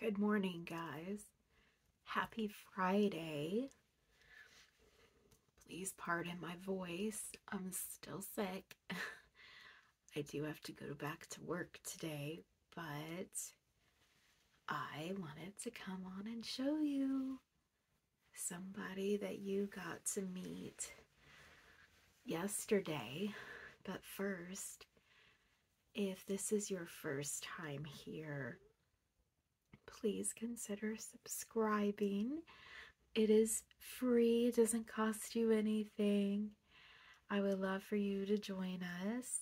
Good morning, guys. Happy Friday. Please pardon my voice. I'm still sick. I do have to go back to work today, but I wanted to come on and show you somebody that you got to meet yesterday. But first, if this is your first time here, please consider subscribing. It is free, it doesn't cost you anything. I would love for you to join us.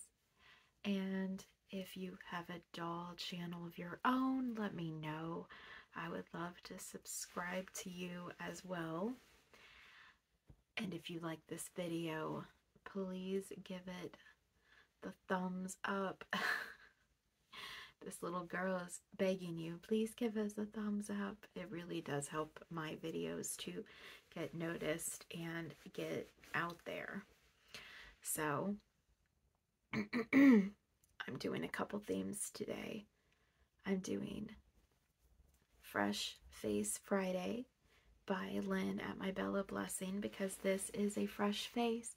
And if you have a doll channel of your own, let me know. I would love to subscribe to you as well. And if you like this video, please give it the thumbs up. this little girl is begging you, please give us a thumbs up. It really does help my videos to get noticed and get out there. So, I'm doing a couple themes today. I'm doing Fresh Face Friday by Lynn at My Bella Blessing because this is a fresh face.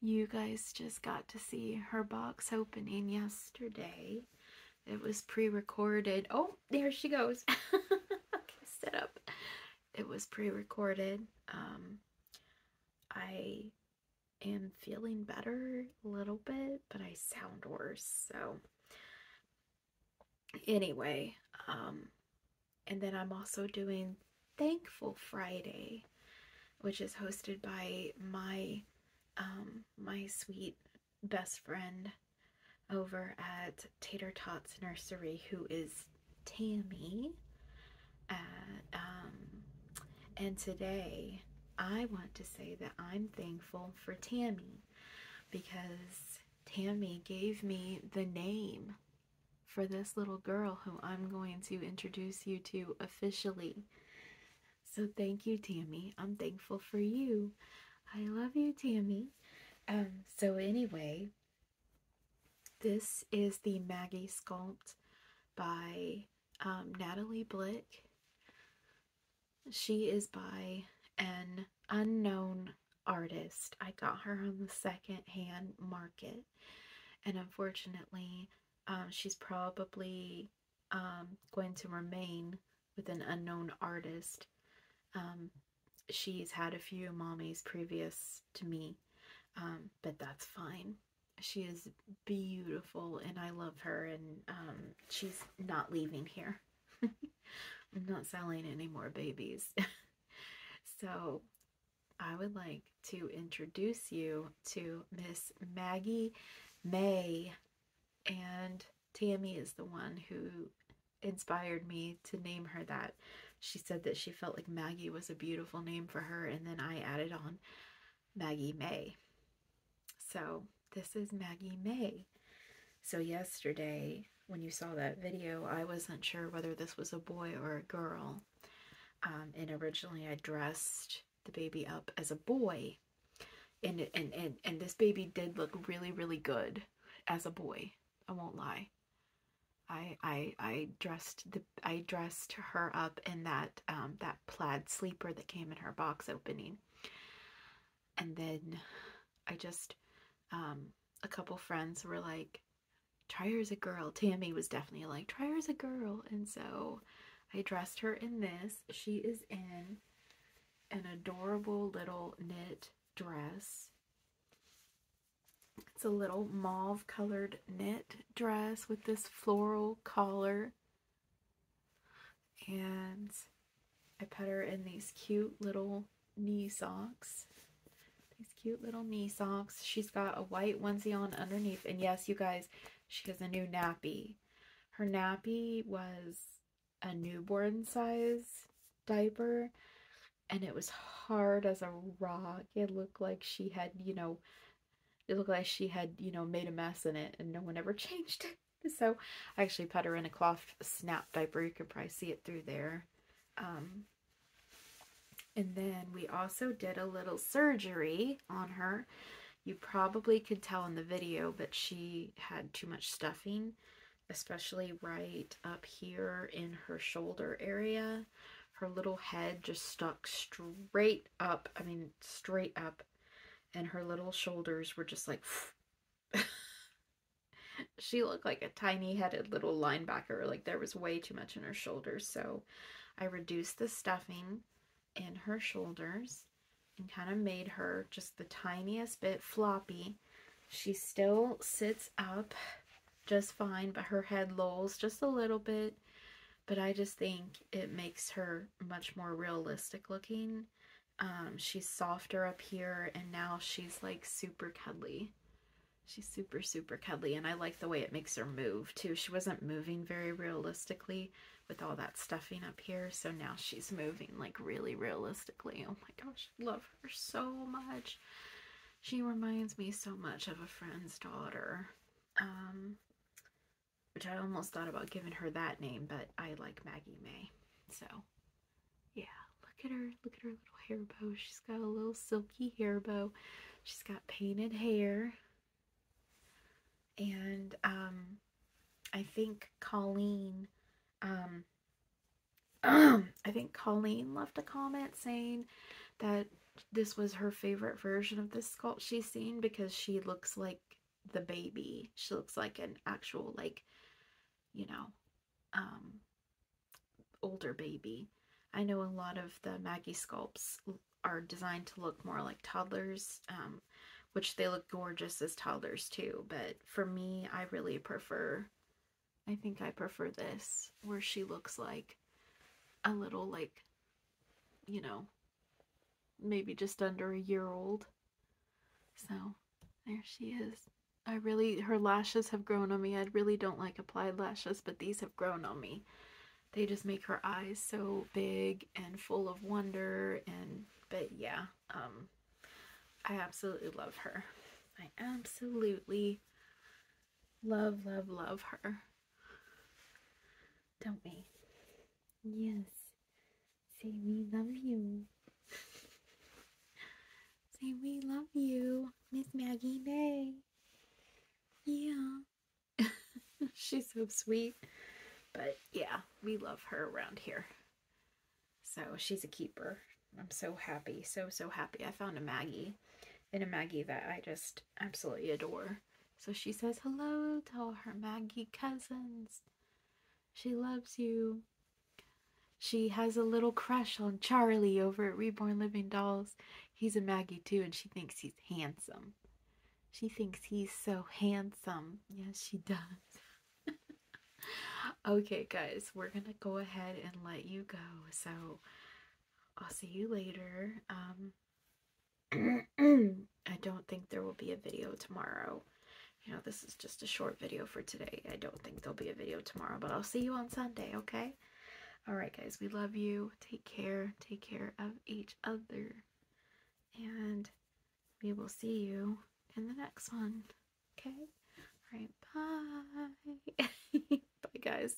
You guys just got to see her box opening yesterday. It was pre-recorded. Oh, there she goes. okay, set up. It was pre-recorded. Um, I am feeling better a little bit, but I sound worse. So anyway, um, and then I'm also doing Thankful Friday, which is hosted by my um, my sweet best friend over at Tater Tots Nursery, who is Tammy. Uh, um, and today I want to say that I'm thankful for Tammy because Tammy gave me the name for this little girl who I'm going to introduce you to officially. So thank you, Tammy. I'm thankful for you. I love you, Tammy. Um, so anyway, this is the Maggi Sculpt by um, Natali Blick. She is by an unknown artist. I got her on the second hand market, and unfortunately, um, she's probably um, going to remain with an unknown artist. Um, she's had a few mommies previous to me, um, but that's fine she is beautiful and I love her and um, she's not leaving here. I'm not selling any more babies. so I would like to introduce you to Miss Maggie May and Tammy is the one who inspired me to name her that. She said that she felt like Maggie was a beautiful name for her and then I added on Maggie May. So this is Maggie May. So yesterday, when you saw that video, I wasn't sure whether this was a boy or a girl. Um, and originally I dressed the baby up as a boy. And, and, and, and this baby did look really, really good as a boy. I won't lie. I, I, I dressed the, I dressed her up in that, um, that plaid sleeper that came in her box opening. And then I just um, a couple friends were like, try her as a girl. Tammy was definitely like, try her as a girl. And so I dressed her in this. She is in an adorable little knit dress. It's a little mauve colored knit dress with this floral collar. And I put her in these cute little knee socks. Cute little knee socks. She's got a white onesie on underneath. And yes, you guys, she has a new nappy. Her nappy was a newborn size diaper. And it was hard as a rock. It looked like she had, you know, it looked like she had, you know, made a mess in it and no one ever changed it. So I actually put her in a cloth snap diaper. You can probably see it through there. Um, and then we also did a little surgery on her. You probably could tell in the video, but she had too much stuffing. especially right up here in her shoulder area. Her little head just stuck straight up. I mean, straight up. And her little shoulders were just like. she looked like a tiny headed little linebacker. Like there was way too much in her shoulders. So I reduced the stuffing in her shoulders and kind of made her just the tiniest bit floppy. She still sits up just fine, but her head lolls just a little bit. But I just think it makes her much more realistic looking. Um, she's softer up here, and now she's like super cuddly. She's super, super cuddly, and I like the way it makes her move too. She wasn't moving very realistically with all that stuffing up here, so now she's moving like really realistically. Oh my gosh, I love her so much. She reminds me so much of a friend's daughter. Um, which I almost thought about giving her that name, but I like Maggie May. So, yeah, look at her. Look at her little hair bow. She's got a little silky hair bow. She's got painted hair. And um, I think Colleen, um, I think Colleen left a comment saying that this was her favorite version of this sculpt she's seen because she looks like the baby. She looks like an actual like you know, um, older baby. I know a lot of the Maggi sculpts are designed to look more like toddlers, um, which they look gorgeous as toddlers too. But for me, I really prefer, I think I prefer this, where she looks like a little, like, you know, maybe just under a year old. So there she is. I really, her lashes have grown on me. I really don't like applied lashes, but these have grown on me. They just make her eyes so big and full of wonder. And, but yeah, um, I absolutely love her. I absolutely love, love, love her. Don't we? Yes. Say we love you. Say we love you, Miss Maggie May. Yeah. She's so sweet. But yeah, we love her around here. So she's a keeper. I'm so happy, so, so happy. I found a Maggie and a Maggie that I just absolutely adore. So she says hello to all her Maggie cousins. She loves you. She has a little crush on Charlie over at Reborn Living Dolls. He's a Maggie too, and she thinks he's handsome. She thinks he's so handsome. Yes, she does. okay, guys, we're going to go ahead and let you go. So I'll see you later. Um, I don't think there will be a video tomorrow. You know, this is just a short video for today. I don't think there'll be a video tomorrow, but I'll see you on Sunday, okay? All right, guys, we love you. Take care. Take care of each other. And we will see you in the next one. Okay? All right, bye. bye, guys.